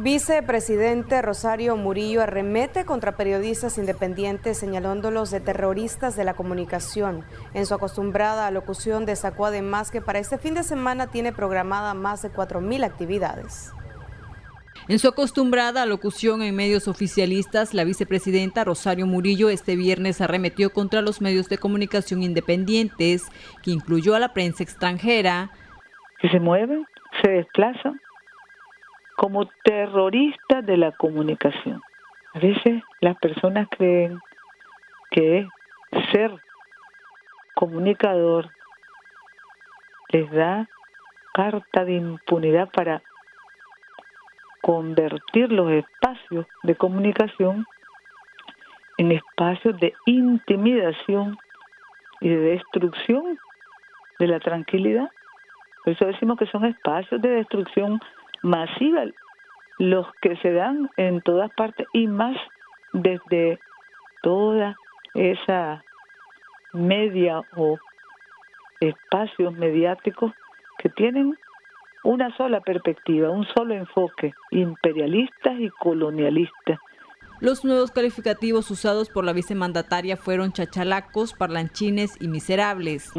Vicepresidente Rosario Murillo arremete contra periodistas independientes señalándolos de terroristas de la comunicación. En su acostumbrada alocución destacó además que para este fin de semana tiene programada más de 4.000 actividades. En su acostumbrada alocución en medios oficialistas, la vicepresidenta Rosario Murillo este viernes arremetió contra los medios de comunicación independientes, que incluyó a la prensa extranjera. Que se mueven, se desplazan como terroristas de la comunicación. A veces las personas creen que ser comunicador les da carta de impunidad para convertir los espacios de comunicación en espacios de intimidación y de destrucción de la tranquilidad. Por eso decimos que son espacios de destrucción masiva los que se dan en todas partes y más desde toda esa media o espacios mediáticos que tienen una sola perspectiva, un solo enfoque, imperialista y colonialista. Los nuevos calificativos usados por la vicemandataria fueron chachalacos, parlanchines y miserables.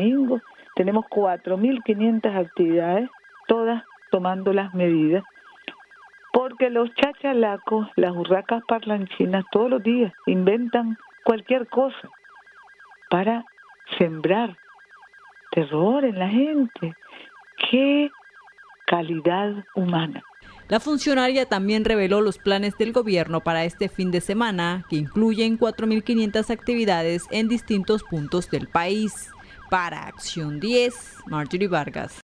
Tenemos 4.500 actividades, todas tomando las medidas, porque los chachalacos, las hurracas parlanchinas, todos los días inventan cualquier cosa para sembrar terror en la gente. ¡Qué calidad humana! La funcionaria también reveló los planes del gobierno para este fin de semana, que incluyen 4.500 actividades en distintos puntos del país. Para Acción 10, Marjorie Vargas.